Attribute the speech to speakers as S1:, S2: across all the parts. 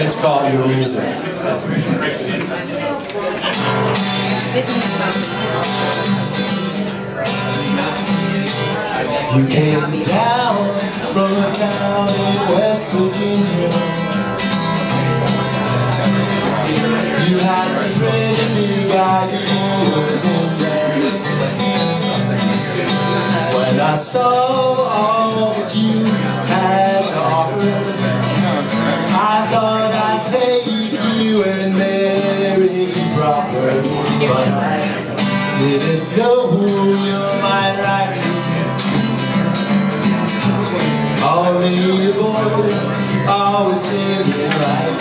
S1: and it's called Your Reason. You came down from a town in West Virginia. You had to pretty me by there. When I saw proper. But I didn't know you might like me. All the boys always singing like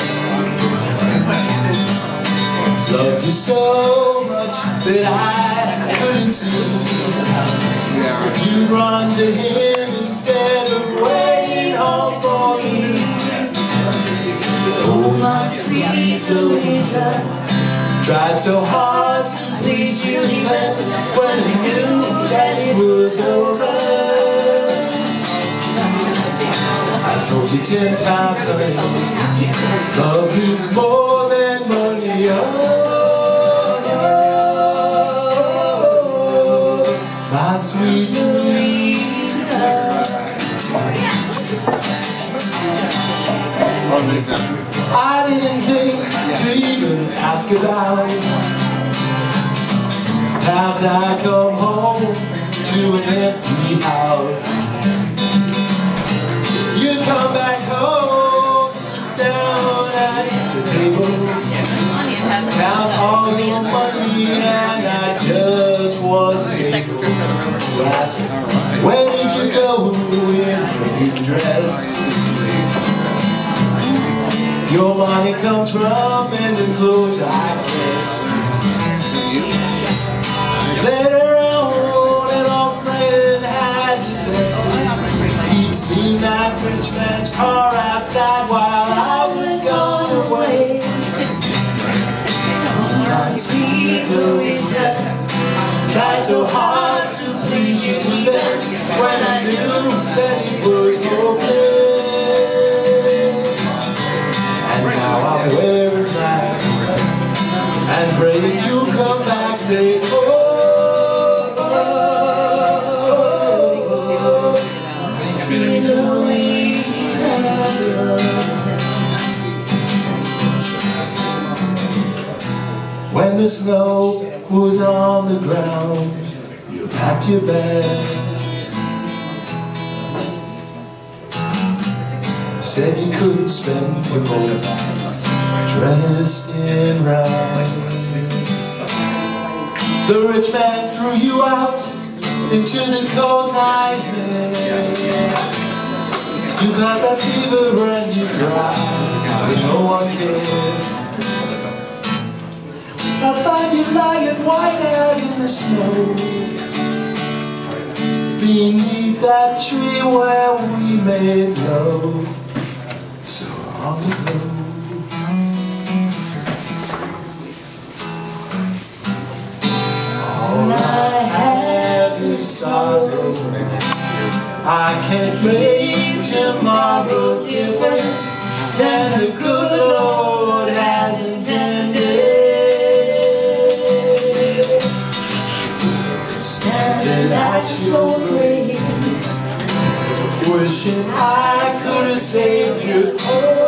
S1: Loved you so much that I couldn't see You run to him instead of waiting home for me
S2: Oh, my sweet Louisa,
S1: Tried so hard to
S2: please you even
S1: when I knew that it was over. I told you ten times honey, Love means more than money. Oh, My sweet Louisa. I didn't think ask it Times I come home to an empty house? You come back home, down at the table. Count all your money and I just wasn't able to ask Where did you go in? Your dress? Your money comes from mending clothes, I guess Later on, an old friend had to say He'd seen that rich man's car outside while I was gone away.
S2: My sweet Louisa.
S1: Tried so hard to please you then When I knew that it was hopeless now I'm wearing black And pray you come back Say, oh, oh, oh,
S2: Sweet Louisa.
S1: When the snow was on the ground You packed your bag Said you couldn't spend life Dressed in rags. The rich man threw you out Into the cold night. You got that fever and you cried But no one cared I find you lying white out in the snow. Beneath that tree where we made love Ago All I have is sorrow I can't make tomorrow different Than the good Lord has intended. Standing at your grave Wishing I could have saved you